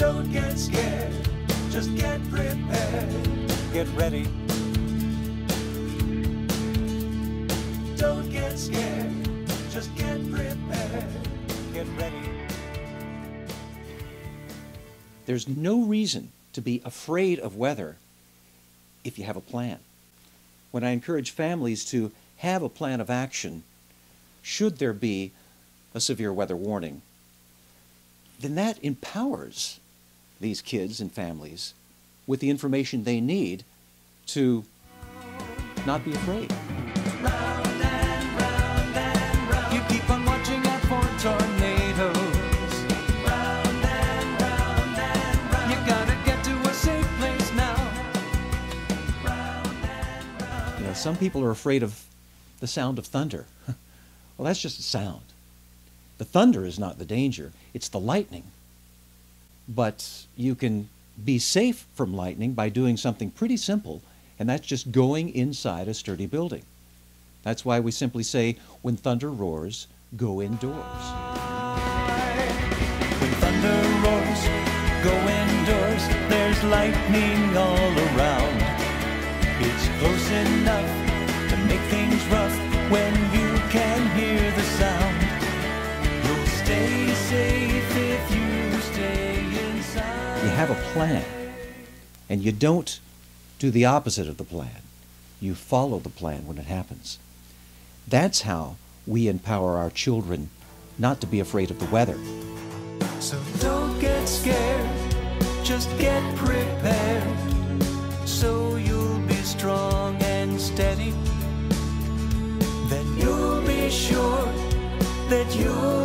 Don't get scared, just get prepared. Get ready. Don't get scared, just get prepared. Get ready. There's no reason to be afraid of weather if you have a plan. When I encourage families to have a plan of action, should there be a severe weather warning, then that empowers these kids and families with the information they need to not be afraid. Round and round and round. You keep on watching out for tornadoes. Round and round and round. You gotta get to a safe place now. Round and round. You know, some people are afraid of the sound of thunder. well, that's just a sound. The thunder is not the danger, it's the lightning. But you can be safe from lightning by doing something pretty simple, and that's just going inside a sturdy building. That's why we simply say, when thunder roars, go indoors. When thunder roars, go indoors. There's lightning all around. It's close enough to make things rough You have a plan, and you don't do the opposite of the plan. You follow the plan when it happens. That's how we empower our children not to be afraid of the weather. So don't get scared, just get prepared. So you'll be strong and steady. Then you'll be sure that you'll